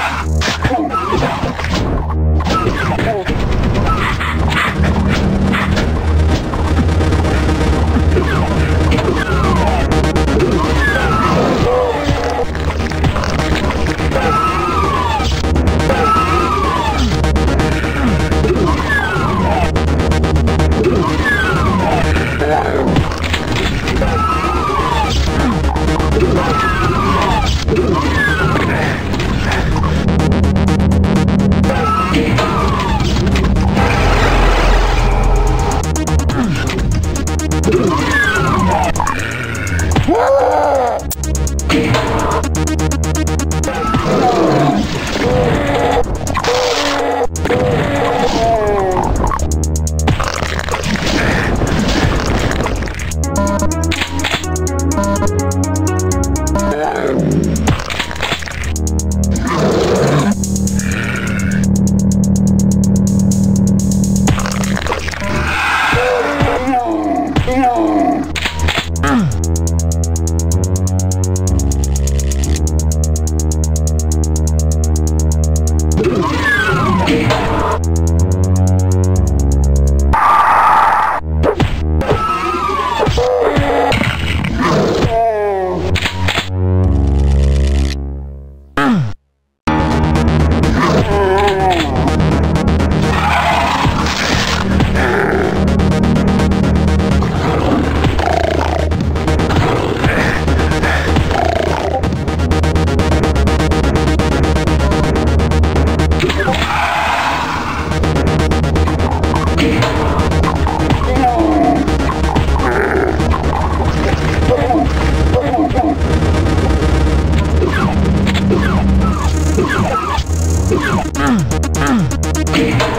Yeah. Yeah.